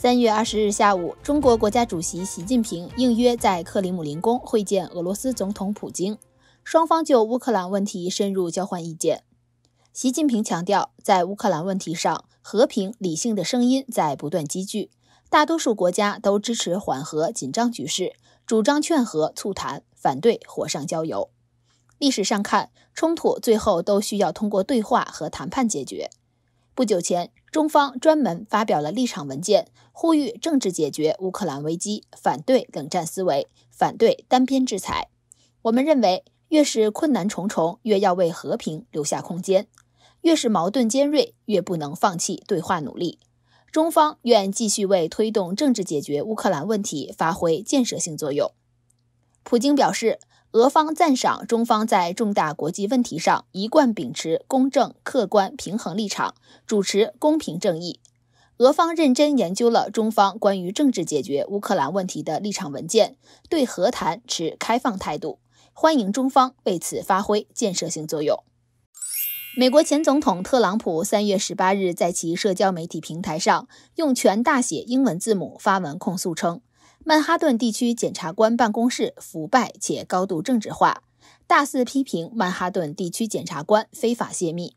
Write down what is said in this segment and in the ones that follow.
三月二十日下午，中国国家主席习近平应约在克里姆林宫会见俄罗斯总统普京，双方就乌克兰问题深入交换意见。习近平强调，在乌克兰问题上，和平理性的声音在不断积聚，大多数国家都支持缓和紧张局势，主张劝和促谈，反对火上浇油。历史上看，冲突最后都需要通过对话和谈判解决。不久前，中方专门发表了立场文件，呼吁政治解决乌克兰危机，反对冷战思维，反对单边制裁。我们认为，越是困难重重，越要为和平留下空间；越是矛盾尖锐，越不能放弃对话努力。中方愿继续为推动政治解决乌克兰问题发挥建设性作用。普京表示。俄方赞赏中方在重大国际问题上一贯秉持公正、客观、平衡立场，主持公平正义。俄方认真研究了中方关于政治解决乌克兰问题的立场文件，对和谈持开放态度，欢迎中方为此发挥建设性作用。美国前总统特朗普三月十八日在其社交媒体平台上用全大写英文字母发文控诉称。曼哈顿地区检察官办公室腐败且高度政治化，大肆批评曼哈顿地区检察官非法泄密。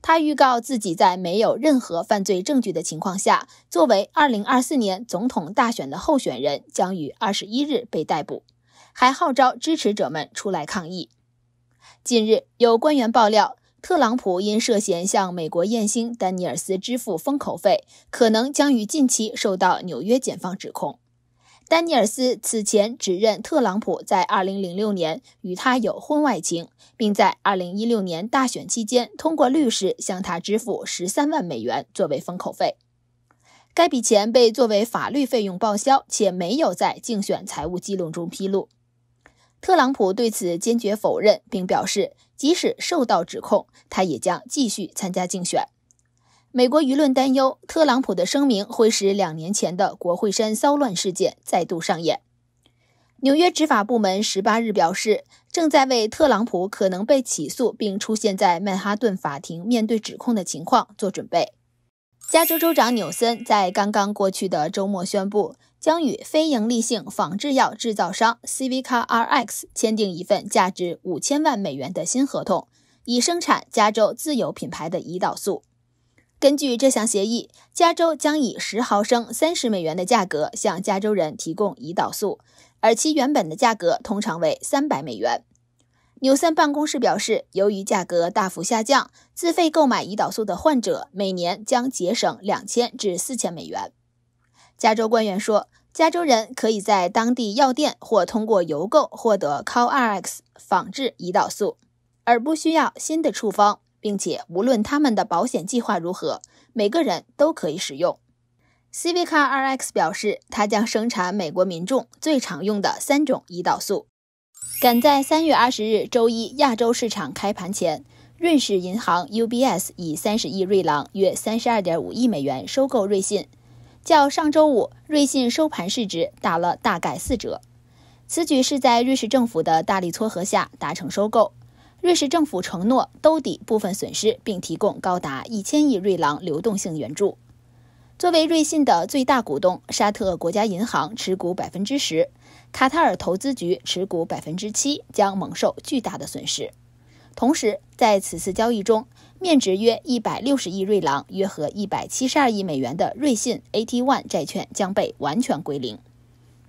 他预告自己在没有任何犯罪证据的情况下，作为2024年总统大选的候选人，将于21日被逮捕，还号召支持者们出来抗议。近日，有官员爆料，特朗普因涉嫌向美国艳星丹尼尔斯支付封口费，可能将于近期受到纽约检方指控。丹尼尔斯此前指认特朗普在2006年与他有婚外情，并在2016年大选期间通过律师向他支付13万美元作为封口费。该笔钱被作为法律费用报销，且没有在竞选财务记录中披露。特朗普对此坚决否认，并表示即使受到指控，他也将继续参加竞选。美国舆论担忧，特朗普的声明会使两年前的国会山骚乱事件再度上演。纽约执法部门十八日表示，正在为特朗普可能被起诉并出现在曼哈顿法庭面对指控的情况做准备。加州州长纽森在刚刚过去的周末宣布，将与非营利性仿制药制造商 Civica RX 签订一份价值五千万美元的新合同，以生产加州自有品牌的胰岛素。根据这项协议，加州将以十毫升三十美元的价格向加州人提供胰岛素，而其原本的价格通常为三百美元。纽森办公室表示，由于价格大幅下降，自费购买胰岛素的患者每年将节省两千至四千美元。加州官员说，加州人可以在当地药店或通过邮购获得 CORX 仿制胰岛素，而不需要新的处方。并且，无论他们的保险计划如何，每个人都可以使用。Civica RX 表示，它将生产美国民众最常用的三种胰岛素。赶在三月二十日周一亚洲市场开盘前，瑞士银行 UBS 以三十亿瑞郎（约三十二点五亿美元）收购瑞信，较上周五瑞信收盘市值打了大概四折。此举是在瑞士政府的大力撮合下达成收购。瑞士政府承诺兜底部分损失，并提供高达一千亿瑞郎流动性援助。作为瑞信的最大股东，沙特国家银行持股百分之十，卡塔尔投资局持股百分之七，将蒙受巨大的损失。同时，在此次交易中，面值约一百六十亿瑞郎（约合一百七十二亿美元）的瑞信 AT1 债券将被完全归零。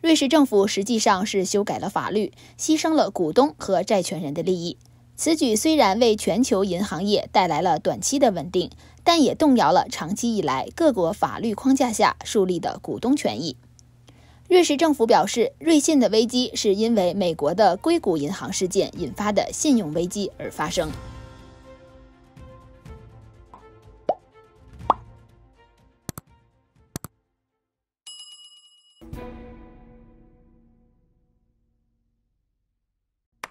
瑞士政府实际上是修改了法律，牺牲了股东和债权人的利益。此举虽然为全球银行业带来了短期的稳定，但也动摇了长期以来各国法律框架下树立的股东权益。瑞士政府表示，瑞信的危机是因为美国的硅谷银行事件引发的信用危机而发生。